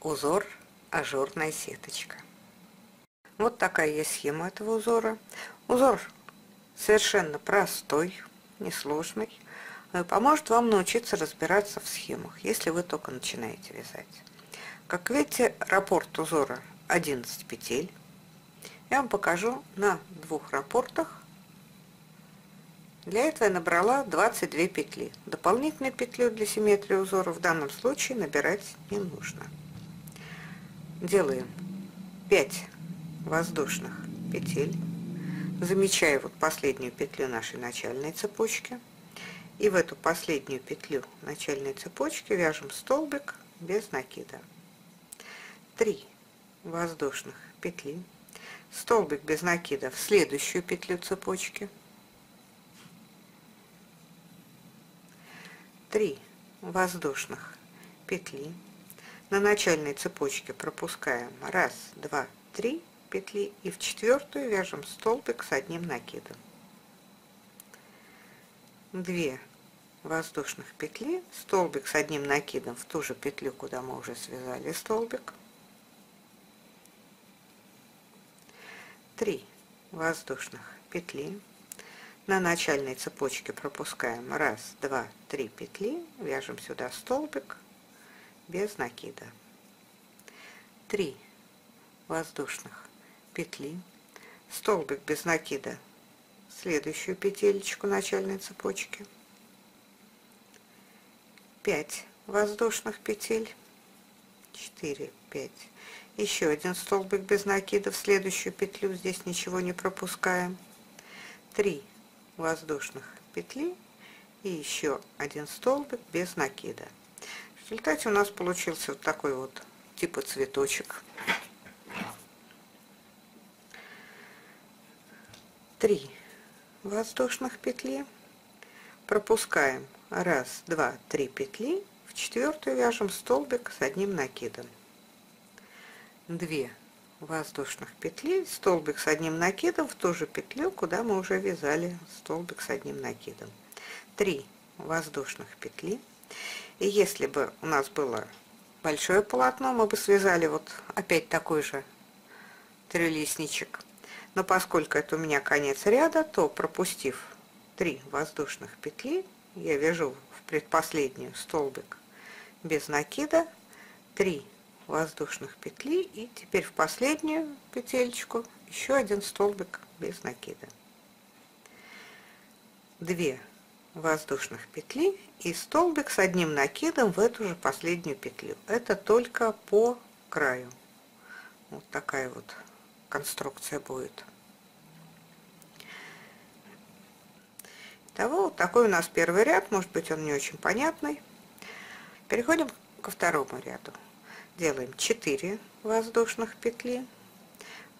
узор ажурная сеточка. Вот такая есть схема этого узора. Узор совершенно простой, несложный. Э, поможет вам научиться разбираться в схемах, если вы только начинаете вязать. Как видите, раппорт узора 11 петель. Я вам покажу на двух раппортах. Для этого я набрала 22 петли. Дополнительную петлю для симметрии узора в данном случае набирать не нужно. Делаем 5 воздушных петель. Замечаю вот последнюю петлю нашей начальной цепочки. И в эту последнюю петлю начальной цепочки вяжем столбик без накида. 3 воздушных петли. Столбик без накида в следующую петлю цепочки. 3 воздушных петли. На начальной цепочке пропускаем 1, 2, 3 петли и в четвертую вяжем столбик с одним накидом. 2 воздушных петли, столбик с одним накидом в ту же петлю, куда мы уже связали столбик. 3 воздушных петли. На начальной цепочке пропускаем 1, 2, 3 петли, вяжем сюда столбик без накида. 3 воздушных петли, столбик без накида, следующую петелечку начальной цепочки, 5 воздушных петель, 4, 5, еще один столбик без накида в следующую петлю, здесь ничего не пропускаем, 3 воздушных петли и еще один столбик без накида. Результате у нас получился вот такой вот типа цветочек. 3 воздушных петли, пропускаем 1, 2, 3 петли, в четвертую вяжем столбик с одним накидом. 2 воздушных петли, столбик с одним накидом в ту же петлю, куда мы уже вязали столбик с одним накидом. 3 воздушных петли. И если бы у нас было большое полотно, мы бы связали вот опять такой же трилистничек но поскольку это у меня конец ряда, то пропустив 3 воздушных петли, я вяжу в предпоследнюю столбик без накида, 3 воздушных петли и теперь в последнюю петельку еще один столбик без накида. 2 воздушных петли и столбик с одним накидом в эту же последнюю петлю. Это только по краю. Вот такая вот конструкция будет. Того, вот такой у нас первый ряд, может быть он не очень понятный. Переходим ко второму ряду. Делаем 4 воздушных петли,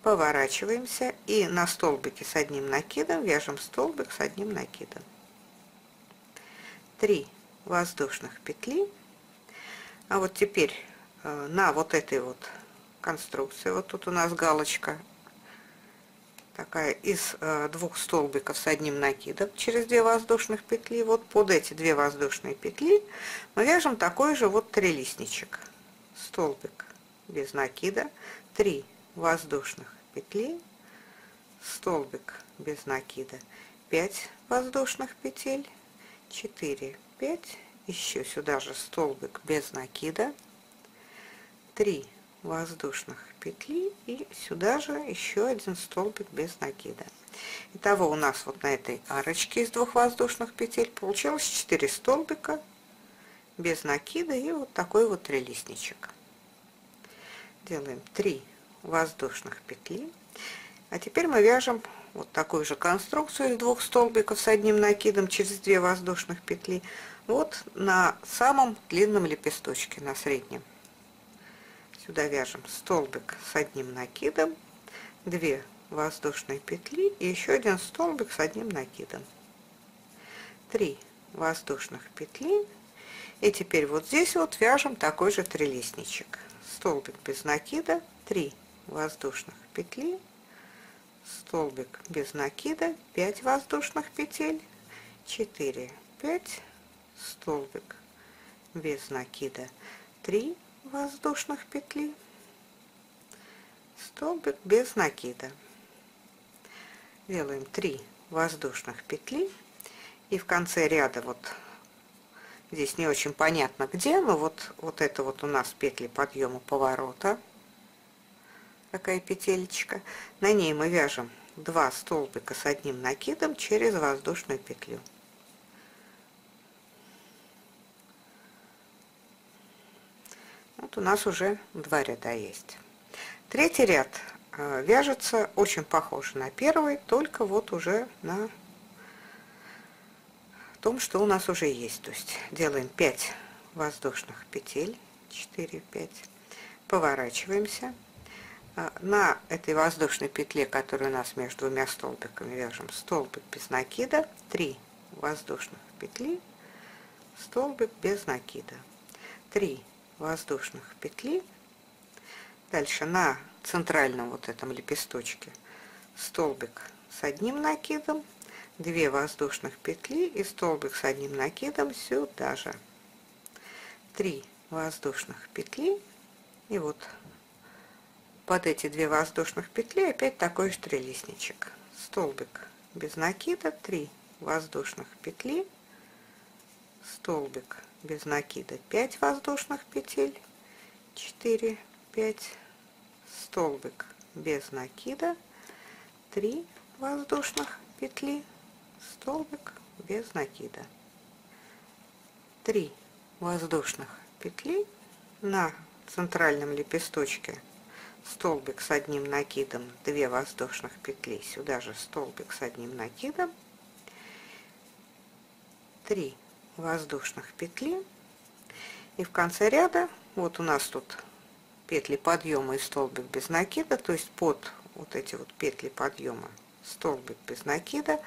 поворачиваемся и на столбике с одним накидом вяжем столбик с одним накидом. 3 воздушных петли. А вот теперь э, на вот этой вот конструкции. Вот тут у нас галочка такая из э, двух столбиков с одним накидом через две воздушных петли. Вот под эти две воздушные петли мы вяжем такой же вот трилистничек. Столбик без накида, 3 воздушных петли, столбик без накида, 5 воздушных петель, 4, 5, еще сюда же столбик без накида, 3 воздушных петли и сюда же еще один столбик без накида. Итого у нас вот на этой арочке из двух воздушных петель получилось 4 столбика без накида и вот такой вот трилистничек. Делаем 3 воздушных петли. А теперь мы вяжем вот такую же конструкцию из двух столбиков с одним накидом через две воздушных петли вот на самом длинном лепесточке, на среднем. Сюда вяжем столбик с одним накидом, 2 воздушные петли и еще один столбик с одним накидом. 3 воздушных петли. И теперь вот здесь вот вяжем такой же трилистничек. Столбик без накида, 3 воздушных петли, столбик без накида, 5 воздушных петель, 4, 5, столбик без накида, 3 воздушных петли, столбик без накида. Делаем 3 воздушных петли. И в конце ряда вот здесь не очень понятно где, но вот, вот это вот у нас петли подъема поворота, такая петелечка. На ней мы вяжем 2 столбика с одним накидом через воздушную петлю. Вот у нас уже два ряда есть. Третий ряд э, вяжется очень похож на первый, только вот уже на том, что у нас уже есть. То есть делаем 5 воздушных петель, 4, 5, поворачиваемся. Э, на этой воздушной петле, которая у нас между двумя столбиками, вяжем столбик без накида, 3 воздушных петли, столбик без накида, 3 воздушных петли. Дальше на центральном вот этом лепесточке столбик с одним накидом, 2 воздушных петли и столбик с одним накидом сюда же. 3 воздушных петли и вот под эти две воздушных петли опять такой же трелистничек. Столбик без накида, 3 воздушных петли, столбик без накида 5 воздушных петель. 4 5 столбик без накида 3 воздушных петли. Столбик без накида. 3 воздушных петли на центральном лепесточке столбик с одним накидом 2 воздушных петли сюда же столбик с одним накидом 3 воздушных петли. И в конце ряда вот у нас тут петли подъема и столбик без накида то есть под вот эти вот петли подъема столбик без накида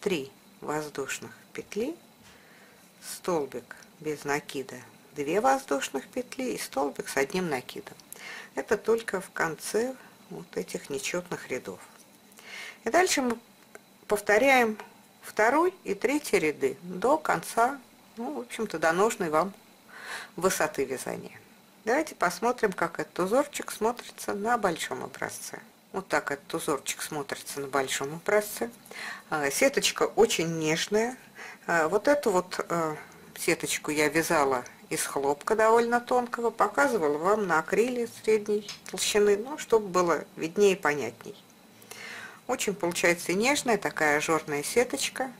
3 воздушных петли столбик без накида 2 воздушных петли и столбик с одним накидом это только в конце вот этих нечетных рядов и дальше мы повторяем второй и третий ряды до конца ну, в общем-то, до нужной вам высоты вязания. Давайте посмотрим, как этот узорчик смотрится на большом образце. Вот так этот узорчик смотрится на большом образце. А, сеточка очень нежная. А, вот эту вот а, сеточку я вязала из хлопка довольно тонкого. Показывала вам на акриле средней толщины, ну, чтобы было виднее и понятней. Очень получается нежная такая ажурная сеточка.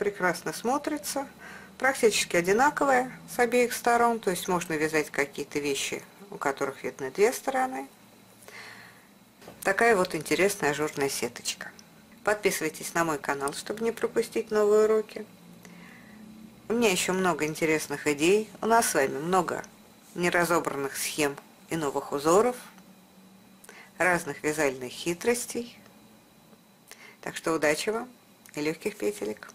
прекрасно смотрится, практически одинаковая с обеих сторон, то есть можно вязать какие-то вещи, у которых видны две стороны. Такая вот интересная ажурная сеточка. Подписывайтесь на мой канал, чтобы не пропустить новые уроки. У меня еще много интересных идей. У нас с вами много неразобранных схем и новых узоров, разных вязальных хитростей. Так что удачи вам и легких петелек!